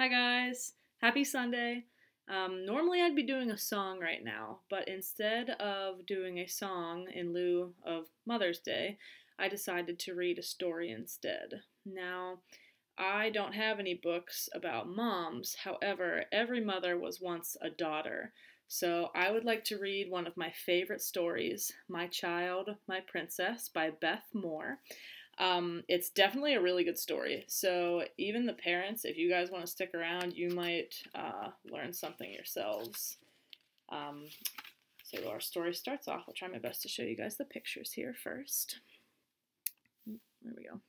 Hi, guys. Happy Sunday. Um, normally, I'd be doing a song right now, but instead of doing a song in lieu of Mother's Day, I decided to read a story instead. Now, I don't have any books about moms, however, every mother was once a daughter. So I would like to read one of my favorite stories, My Child, My Princess by Beth Moore. Um, it's definitely a really good story. So even the parents, if you guys want to stick around, you might uh, learn something yourselves. Um, so our story starts off. I'll try my best to show you guys the pictures here first. There we go.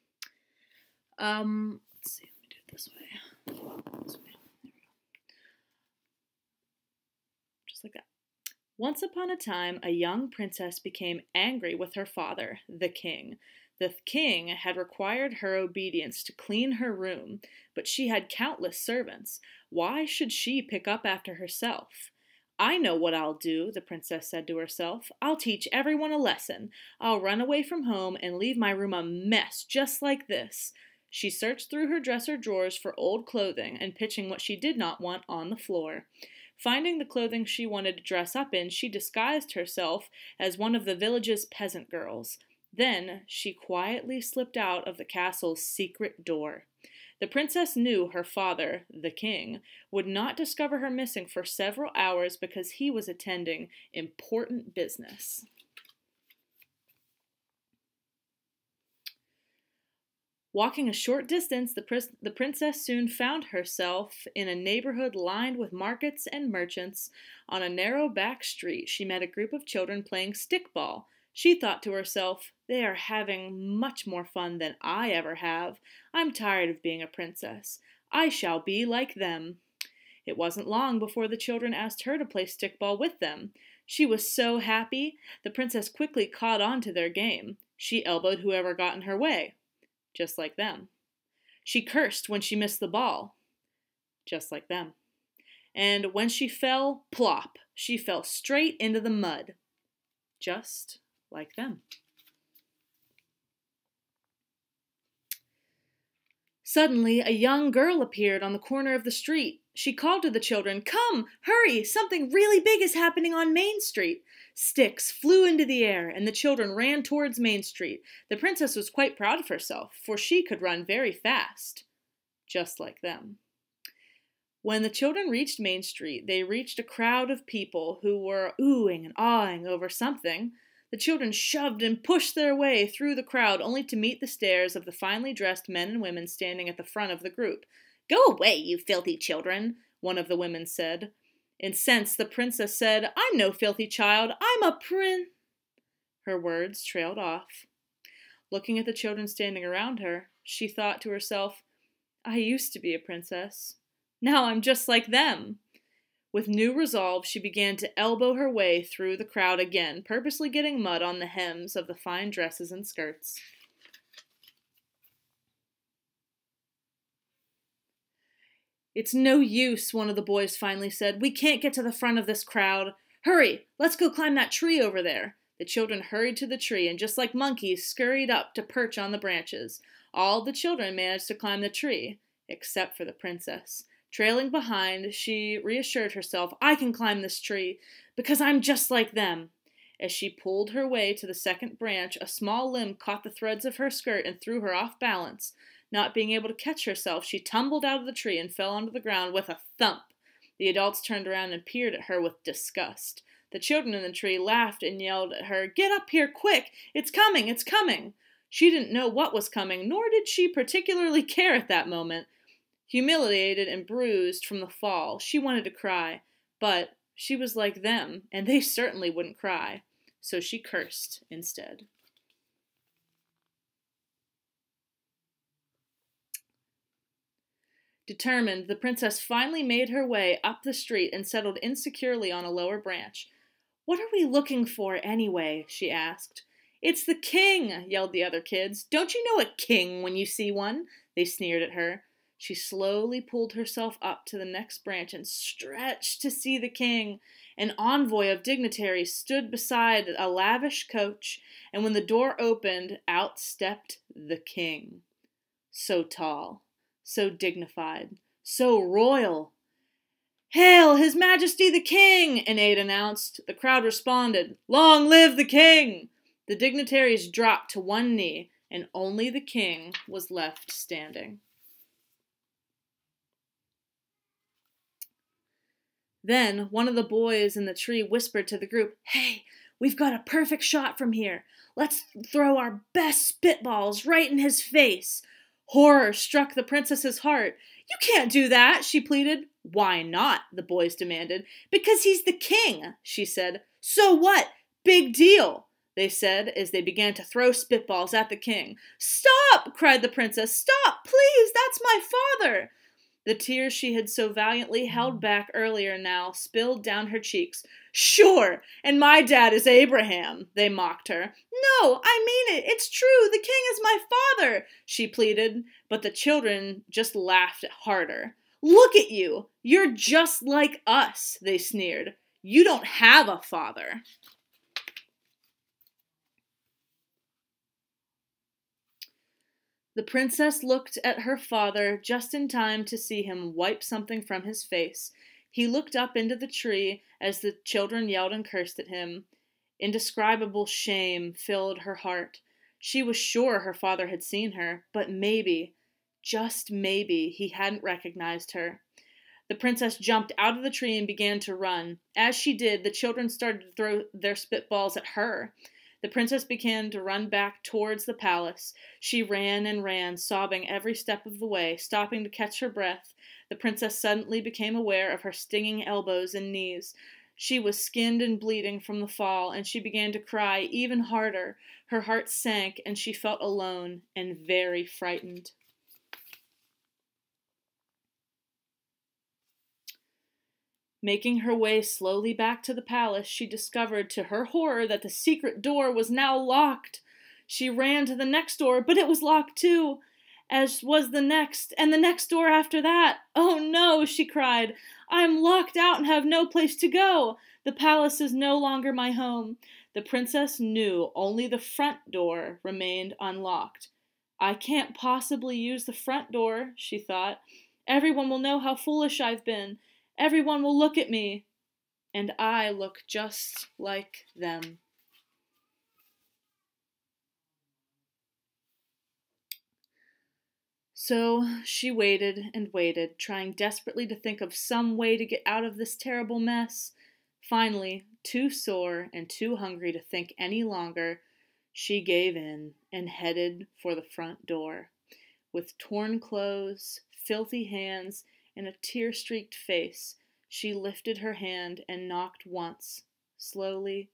Um, let's see. Let me do it this way. This way. Just like that. Once upon a time, a young princess became angry with her father, the king. The king had required her obedience to clean her room, but she had countless servants. Why should she pick up after herself? I know what I'll do, the princess said to herself. I'll teach everyone a lesson. I'll run away from home and leave my room a mess just like this. She searched through her dresser drawers for old clothing and pitching what she did not want on the floor. Finding the clothing she wanted to dress up in, she disguised herself as one of the village's peasant girls. Then she quietly slipped out of the castle's secret door. The princess knew her father, the king, would not discover her missing for several hours because he was attending important business. Walking a short distance, the, the princess soon found herself in a neighborhood lined with markets and merchants. On a narrow back street, she met a group of children playing stickball. She thought to herself, They are having much more fun than I ever have. I'm tired of being a princess. I shall be like them. It wasn't long before the children asked her to play stickball with them. She was so happy, the princess quickly caught on to their game. She elbowed whoever got in her way, just like them. She cursed when she missed the ball, just like them. And when she fell, plop, she fell straight into the mud, just like them. Suddenly, a young girl appeared on the corner of the street. She called to the children, Come, hurry, something really big is happening on Main Street. Sticks flew into the air, and the children ran towards Main Street. The princess was quite proud of herself, for she could run very fast, just like them. When the children reached Main Street, they reached a crowd of people who were oohing and awing over something. The children shoved and pushed their way through the crowd only to meet the stares of the finely dressed men and women standing at the front of the group. Go away, you filthy children, one of the women said. Incensed, the princess said, I'm no filthy child. I'm a prin. Her words trailed off. Looking at the children standing around her, she thought to herself, I used to be a princess. Now I'm just like them. With new resolve, she began to elbow her way through the crowd again, purposely getting mud on the hems of the fine dresses and skirts. It's no use, one of the boys finally said. We can't get to the front of this crowd. Hurry, let's go climb that tree over there. The children hurried to the tree and, just like monkeys, scurried up to perch on the branches. All the children managed to climb the tree, except for the princess. Trailing behind, she reassured herself, I can climb this tree, because I'm just like them. As she pulled her way to the second branch, a small limb caught the threads of her skirt and threw her off balance. Not being able to catch herself, she tumbled out of the tree and fell onto the ground with a thump. The adults turned around and peered at her with disgust. The children in the tree laughed and yelled at her, Get up here, quick! It's coming! It's coming! She didn't know what was coming, nor did she particularly care at that moment. Humiliated and bruised from the fall, she wanted to cry, but she was like them, and they certainly wouldn't cry, so she cursed instead. Determined, the princess finally made her way up the street and settled insecurely on a lower branch. What are we looking for, anyway? she asked. It's the king, yelled the other kids. Don't you know a king when you see one? They sneered at her. She slowly pulled herself up to the next branch and stretched to see the king. An envoy of dignitaries stood beside a lavish coach, and when the door opened, out stepped the king. So tall, so dignified, so royal. Hail, His Majesty the King! an aide announced. The crowd responded, Long live the King! The dignitaries dropped to one knee, and only the king was left standing. Then one of the boys in the tree whispered to the group, Hey, we've got a perfect shot from here. Let's throw our best spitballs right in his face. Horror struck the princess's heart. You can't do that, she pleaded. Why not? the boys demanded. Because he's the king, she said. So what? Big deal, they said as they began to throw spitballs at the king. Stop! cried the princess. Stop, please! That's my father! The tears she had so valiantly held mm. back earlier now spilled down her cheeks. Sure, and my dad is Abraham, they mocked her. No, I mean it. It's true. The king is my father, she pleaded, but the children just laughed harder. Look at you. You're just like us, they sneered. You don't have a father. The princess looked at her father just in time to see him wipe something from his face. He looked up into the tree as the children yelled and cursed at him. Indescribable shame filled her heart. She was sure her father had seen her, but maybe, just maybe, he hadn't recognized her. The princess jumped out of the tree and began to run. As she did, the children started to throw their spitballs at her. The princess began to run back towards the palace. She ran and ran, sobbing every step of the way, stopping to catch her breath. The princess suddenly became aware of her stinging elbows and knees. She was skinned and bleeding from the fall, and she began to cry even harder. Her heart sank, and she felt alone and very frightened. Making her way slowly back to the palace, she discovered to her horror that the secret door was now locked. She ran to the next door, but it was locked too, as was the next, and the next door after that. Oh no, she cried. I am locked out and have no place to go. The palace is no longer my home. The princess knew only the front door remained unlocked. I can't possibly use the front door, she thought. Everyone will know how foolish I've been. Everyone will look at me, and I look just like them. So she waited and waited, trying desperately to think of some way to get out of this terrible mess. Finally, too sore and too hungry to think any longer, she gave in and headed for the front door. With torn clothes, filthy hands, and a tear streaked face, she lifted her hand and knocked once, slowly,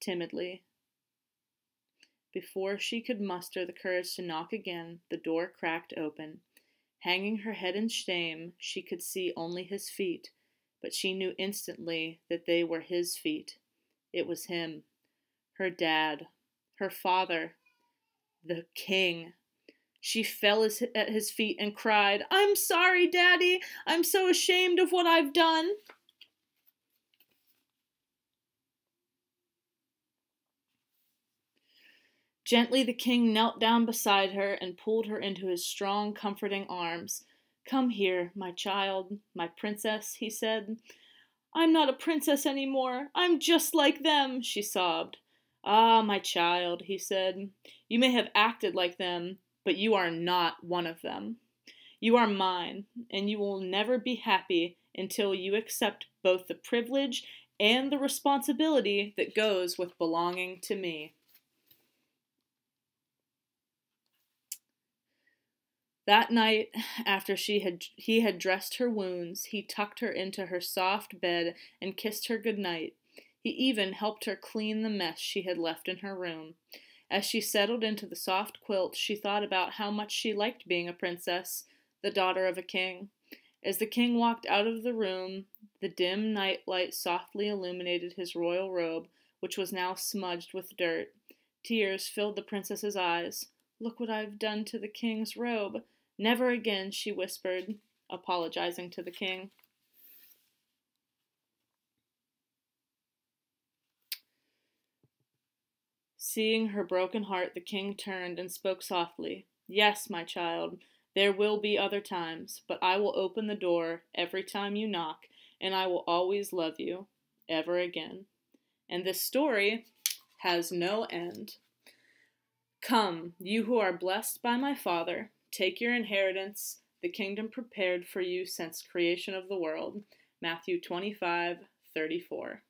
timidly. Before she could muster the courage to knock again, the door cracked open. Hanging her head in shame, she could see only his feet, but she knew instantly that they were his feet. It was him, her dad, her father, the king. She fell at his feet and cried, I'm sorry, Daddy. I'm so ashamed of what I've done. Gently the king knelt down beside her and pulled her into his strong, comforting arms. Come here, my child, my princess, he said. I'm not a princess any more. I'm just like them, she sobbed. Ah, my child, he said, you may have acted like them, but you are not one of them. You are mine, and you will never be happy until you accept both the privilege and the responsibility that goes with belonging to me. That night, after she had he had dressed her wounds, he tucked her into her soft bed and kissed her good night. He even helped her clean the mess she had left in her room. As she settled into the soft quilt, she thought about how much she liked being a princess, the daughter of a king. As the king walked out of the room, the dim night light softly illuminated his royal robe, which was now smudged with dirt. Tears filled the princess's eyes. Look what I've done to the king's robe. Never again, she whispered, apologizing to the king. Seeing her broken heart, the king turned and spoke softly. Yes, my child, There will be other times, but I will open the door every time you knock, and I will always love you, ever again. And this story has no end. Come, you who are blessed by my Father, take your inheritance, the kingdom prepared for you since creation of the world. Matthew 25, 34.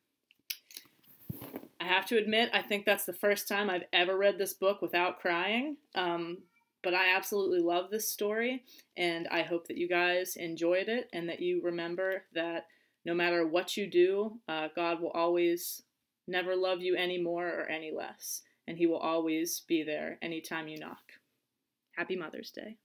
I have to admit, I think that's the first time I've ever read this book without crying. Um, but I absolutely love this story, and I hope that you guys enjoyed it and that you remember that no matter what you do, uh, God will always never love you any more or any less, and He will always be there anytime you knock. Happy Mother's Day.